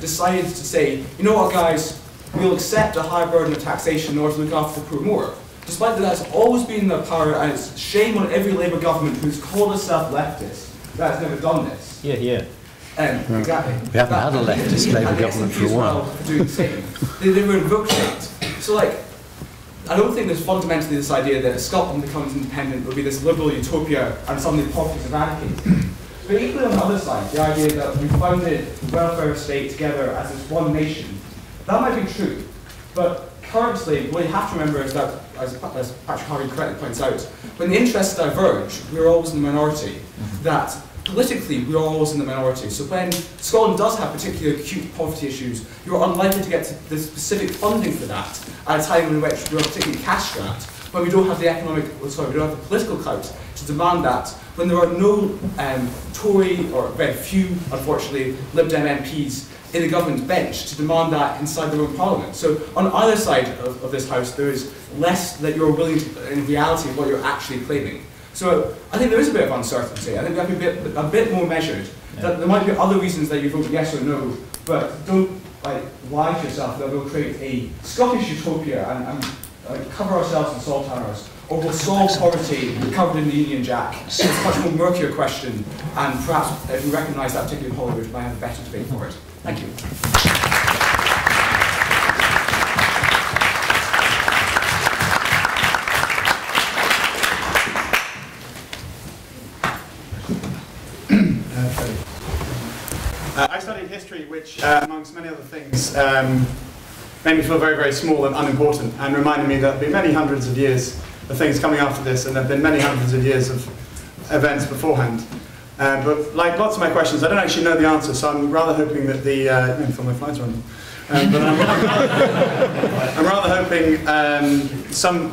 decided to say, you know what, guys, we'll accept a high burden of taxation in order to look after the poor more. Despite that that's always been the power, and it's shame on every Labour government who's called itself leftist that has never done this. Yeah, yeah. Um, exactly. We haven't had a leftist Labour government for a while. for doing the same. They, they were invoked it. So like, I don't think there's fundamentally this idea that if Scotland becomes independent, will be this liberal utopia and suddenly poverty is eradicated. But equally on the other side, the idea that we founded the welfare state together as this one nation, that might be true. But currently, what you have to remember is that, as, as Patrick Harvie correctly points out, when the interests diverge, we're always in the minority. Mm-hmm. That politically, we're always in the minority. So when Scotland does have particularly acute poverty issues, you're unlikely to get to the specific funding for that at a time in which we're particularly cash strapped, but we don't have the economic, sorry, we don't have the political clout to demand that when there are no um, Tory or very few, unfortunately, Lib Dem MPs in the government bench to demand that inside their own parliament. So on either side of, of this house, there is less that you're willing to, in reality, what you're actually claiming. So I think there is a bit of uncertainty. I think we have to be a bit, a bit more measured. That there might be other reasons that you vote yes or no, but don't like lie to yourself that we'll create a Scottish utopia and, and uh, cover ourselves in saltires, or we'll solve poverty covered in the Union Jack. It's a much more murkier question, and perhaps if we recognise that particular Hollywood, we might have a better debate for it. Thank you. Uh, I studied history, which, uh, amongst many other things, um, made me feel very, very small and unimportant, and reminded me that there have been many hundreds of years of things coming after this, and there have been many hundreds of years of events beforehand. Uh, but like lots of my questions, I don't actually know the answer, so I'm rather hoping that the. Uh, yeah, for my flights are on. Um, but I'm, I'm rather hoping um, some.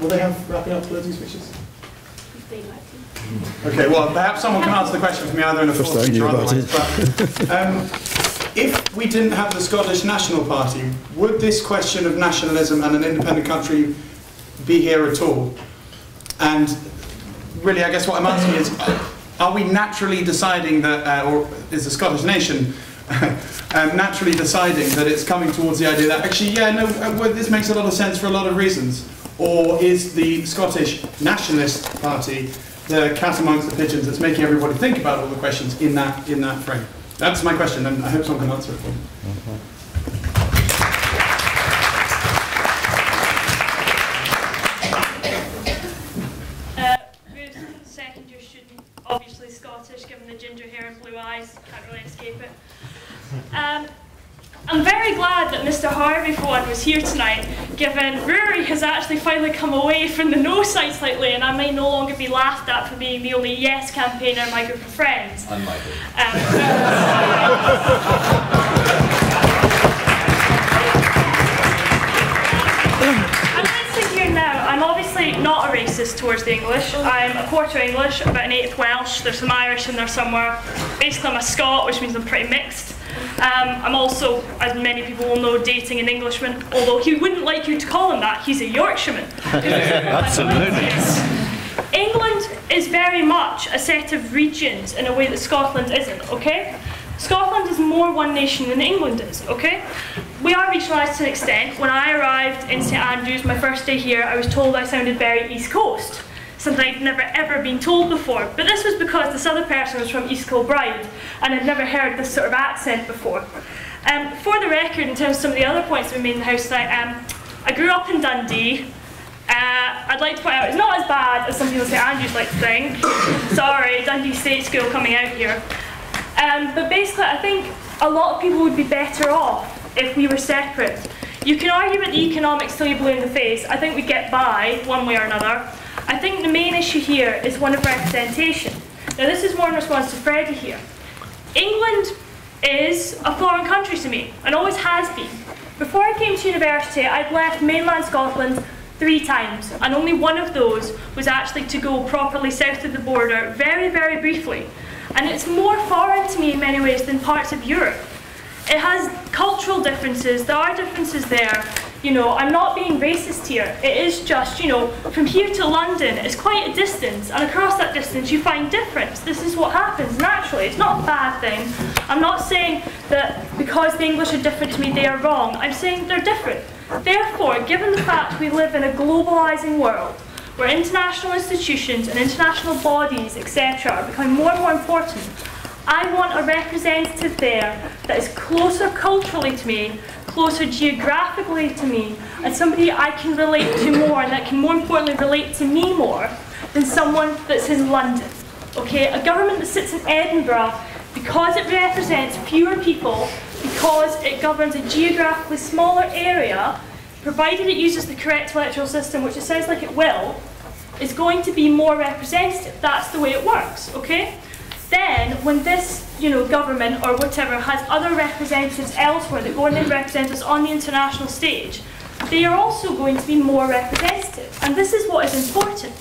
Will they have wrapping up closing speeches? Okay, well, perhaps someone can answer the question for me either in a full First I speech knew or about otherwise. But, um, if we didn't have the Scottish National Party, would this question of nationalism and an independent country be here at all? And really, I guess what I'm asking is, are we naturally deciding that, uh, or is the Scottish nation um, naturally deciding that it's coming towards the idea that actually, yeah, no, uh, well, this makes a lot of sense for a lot of reasons? Or is the Scottish Nationalist Party the cat amongst the pigeons that's making everybody think about all the questions in that, in that frame? That's my question, and I hope someone can answer it for me. Uh, second year student, obviously Scottish, given the ginger hair and blue eyes, can't really escape it. Um, I'm very glad that Mr. Harvie, for was here tonight, given Rory has actually finally come away from the no side slightly, and I may no longer be laughed at for being the only yes campaigner in my group of friends. Unlikely. Um, I'm sitting here now. I'm obviously not a racist towards the English. I'm a quarter English, about an eighth Welsh. There's some Irish in there somewhere. Basically, I'm a Scot, which means I'm pretty mixed. Um, I'm also, as many people will know, dating an Englishman, although he wouldn't like you to call him that. He's a Yorkshireman. Absolutely. England is very much a set of regions in a way that Scotland isn't, okay? Scotland is more one nation than England is, okay? We are regionalised to an extent. When I arrived in St Andrews, my first day here, I was told I sounded very East Coast, something I'd never ever been told before. But this was because this other person was from East Kilbride and had never heard this sort of accent before. Um, for the record, in terms of some of the other points we made in the house tonight, um, I grew up in Dundee. Uh, I'd like to point out it's not as bad as some people say Andrews like to think. Sorry, Dundee State School coming out here. Um, but basically, I think a lot of people would be better off if we were separate. You can argue about the economics till you're blue in the face. I think we get by one way or another. I think the main issue here is one of representation. Now, this is more in response to Freddie here. England is a foreign country to me, and always has been. Before I came to university, I'd left mainland Scotland three times, and only one of those was actually to go properly south of the border, very, very briefly. And it's more foreign to me in many ways than parts of Europe. It has cultural differences, there are differences there. You know, I'm not being racist here. It is just, you know, from here to London is quite a distance, and across that distance you find difference. This is what happens naturally. It's not a bad thing. I'm not saying that because the English are different to me, they are wrong. I'm saying they're different. Therefore, given the fact we live in a globalising world, where international institutions and international bodies, etc., are becoming more and more important, I want a representative there that is closer culturally to me, closer geographically to me, and somebody I can relate to more and that can more importantly relate to me more than someone that's in London. Okay, a government that sits in Edinburgh, because it represents fewer people, because it governs a geographically smaller area, provided it uses the correct electoral system, which it sounds like it will, is going to be more representative. That's the way it works, okay? Then, when this, you know, government or whatever has other representatives elsewhere that go and represent us on the international stage, they are also going to be more representative. And this is what is important.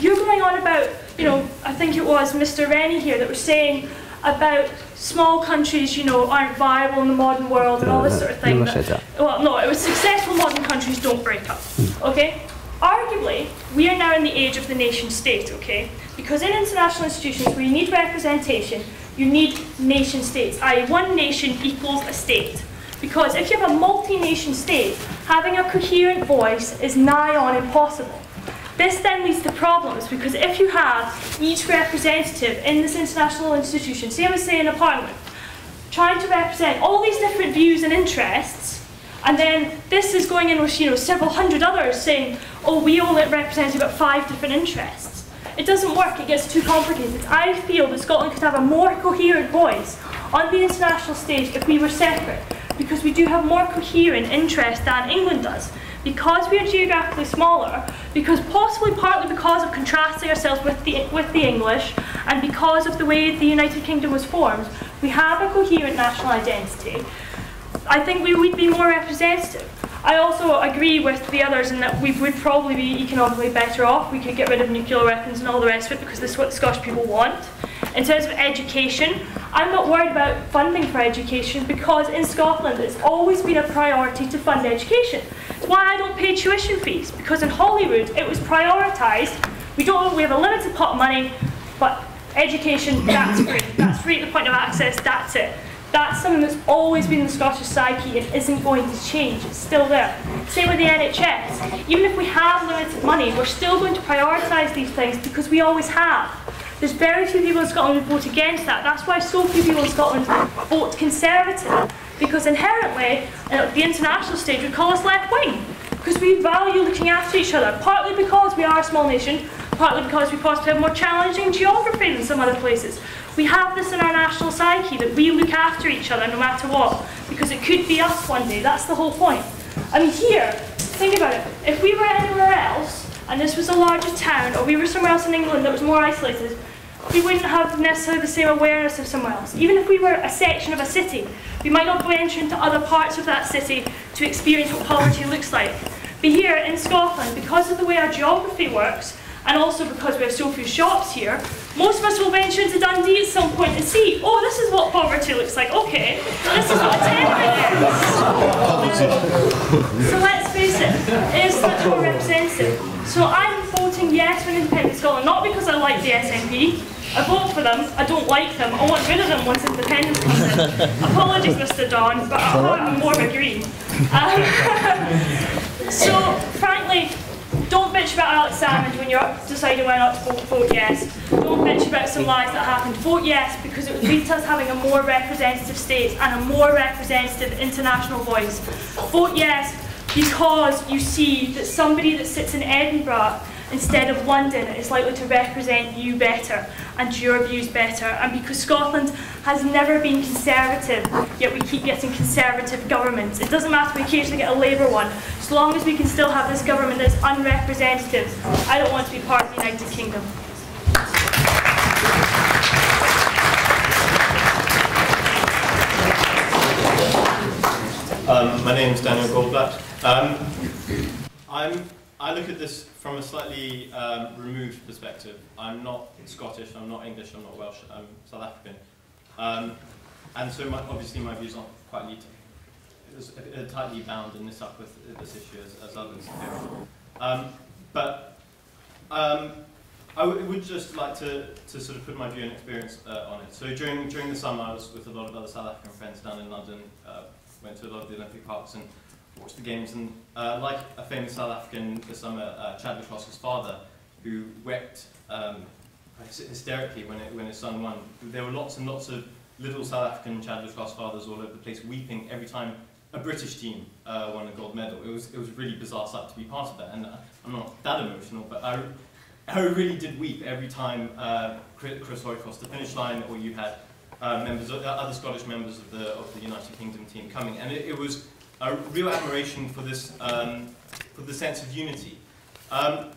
You're going on about, you know, I think it was Mr. Rennie here that was saying about small countries, you know, aren't viable in the modern world and all this sort of thing. That. Well, no, it was successful modern countries don't break up. Hmm. Okay? Arguably, we are now in the age of the nation state, okay? Because in international institutions where you need representation, you need nation states, i.e., one nation equals a state. Because if you have a multi nation state, having a coherent voice is nigh on impossible. This then leads to problems because if you have each representative in this international institution, say I was saying a parliament, trying to represent all these different views and interests, and then this is going in with you know several hundred others saying, oh, we only represent about five different interests. It doesn't work, it gets too complicated. I feel that Scotland could have a more coherent voice on the international stage if we were separate, because we do have more coherent interest than England does. Because we are geographically smaller, because possibly partly because of contrasting ourselves with the, with the English, and because of the way the United Kingdom was formed, we have a coherent national identity. I think we would be more representative. I also agree with the others in that we would probably be economically better off. We could get rid of nuclear weapons and all the rest of it because this is what the Scottish people want. In terms of education, I'm not worried about funding for education because in Scotland it's always been a priority to fund education. It's why I don't pay tuition fees because in Holyrood it was prioritised. We don't we have a limited pot of money, but education that's free. That's free at the point of access. That's it. That's something that's always been in the Scottish psyche and isn't going to change. It's still there. Same with the NHS. Even if we have limited money, we're still going to prioritise these things because we always have. There's very few people in Scotland who vote against that. That's why so few people in Scotland vote Conservative. Because inherently, at the international stage, we call us left wing. Because we value looking after each other. Partly because we are a small nation, partly because we possibly have more challenging geography than some other places. We have this in our national psyche that we look after each other no matter what, because it could be us one day. That's the whole point. I mean, here, think about it. If we were anywhere else, and this was a larger town, or we were somewhere else in England that was more isolated, we wouldn't have necessarily the same awareness of somewhere else. Even if we were a section of a city, we might not venture into other parts of that city to experience what poverty looks like. But here in Scotland, because of the way our geography works, and also because we have so few shops here, most of us will venture into Dundee at some point and see, oh, this is what poverty looks like. Okay, this is what temperate is. so let's face it, it is much more representative. So I'm voting yes for an independent Scotland, not because I like the SNP. I vote for them, I don't like them, I want rid of them once independence comes in. Apologies, Mr. Don, but I'm more of a green. Um, so, frankly, about Alex Salmond when you're deciding whether or not to vote, yes. Don't bitch about some lies that happened. Vote yes because it would lead to us having a more representative state and a more representative international voice. Vote yes because you see that somebody that sits in Edinburgh instead of London is likely to represent you better and your views better. And because Scotland has never been conservative, yet we keep getting conservative governments. It doesn't matter we occasionally get a Labour one, as long as we can still have this government that's unrepresentative. I don't want to be part of the United Kingdom. Um, my name is Daniel Goldblatt. Um, I'm, I look at this from a slightly um, removed perspective. I'm not Scottish, I'm not English, I'm not Welsh, I'm South African. Um, and so my, obviously my views aren't quite neat. uh, tightly bound and this up with this issue as, as others. Um, but um, I would just like to, to sort of put my view and experience uh, on it. So during, during the summer, I was with a lot of other South African friends down in London, uh, went to a lot of the Olympic parks and watched the games. And uh, like a famous South African this summer, uh, Chad le Clos's father, who wept um, hysterically when, it, when his son won. There were lots and lots of little South African Chad le Clos fathers all over the place weeping every time a British team uh, won a gold medal. It was, it was really bizarre sight to be part of that. And uh, I'm not that emotional, but I I really did weep every time uh, Chris Hoy crossed the finish line, or you had uh, members, of, uh, other Scottish members of the of the United Kingdom team coming, and it, it was a real admiration for this um, for the sense of unity. Um,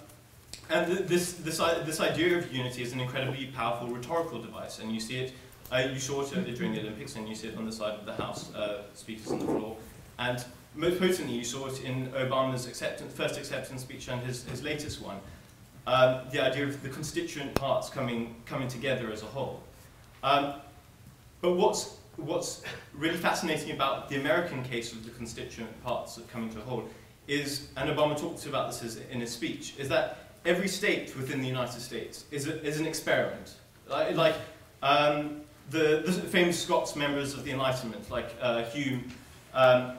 and th this this this idea of unity is an incredibly powerful rhetorical device, and you see it. Uh, you saw it during the Olympics, and you see it on the side of the House, uh, speakers on the floor, and most potently you saw it in Obama's acceptance, first acceptance speech and his, his latest one um, the idea of the constituent parts coming, coming together as a whole. Um, but what's, what's really fascinating about the American case of the constituent parts coming to a whole is, and Obama talks about this in his speech, is that every state within the United States is, a, is an experiment. Like, um, the, the, famous Scots members of the Enlightenment, like uh, Hume, um,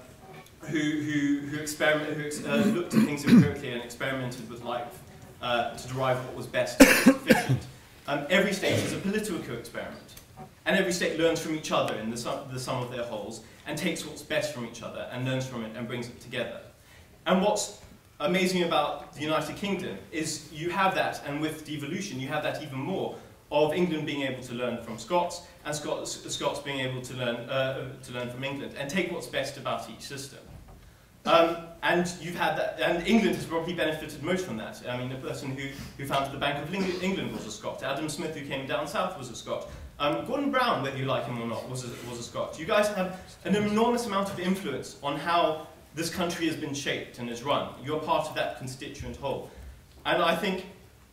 who, who, who, experiment, who uh, looked at things empirically and experimented with life uh, to derive what was best and efficient. Um, every state is a political experiment. And every state learns from each other in the sum, the sum of their wholes and takes what's best from each other and learns from it and brings it together. And what's amazing about the United Kingdom is you have that, and with devolution, you have that even more, of England being able to learn from Scots and Scots, Scots being able to learn, uh, to learn from England and take what's best about each system. Um, and you've had that, and England has probably benefited most from that. I mean, the person who, who founded the Bank of England was a Scot. Adam Smith, who came down south, was a Scot. Um, Gordon Brown, whether you like him or not, was a, was a Scot. You guys have an enormous amount of influence on how this country has been shaped and is run. You're part of that constituent whole. And I think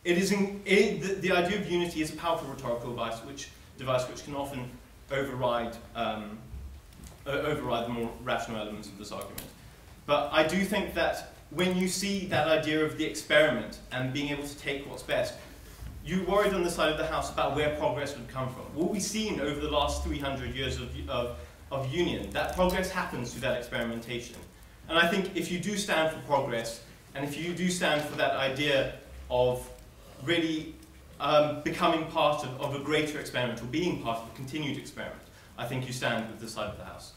it is in, it, the, the, idea of unity is a powerful rhetorical device which, device which can often override, um, override the more rational elements of this argument. But I do think that when you see that idea of the experiment and being able to take what's best, you worried on the side of the house about where progress would come from. What we've seen over the last 300 years of, of, of union, that progress happens through that experimentation. And I think if you do stand for progress, and if you do stand for that idea of really um, becoming part of, of a greater experiment or being part of a continued experiment, I think you stand with the side of the house.